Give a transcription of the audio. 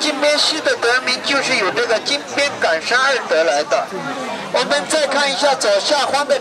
金鞭溪的得名就是有这个金鞭赶山而得来的。我们再看一下左下方的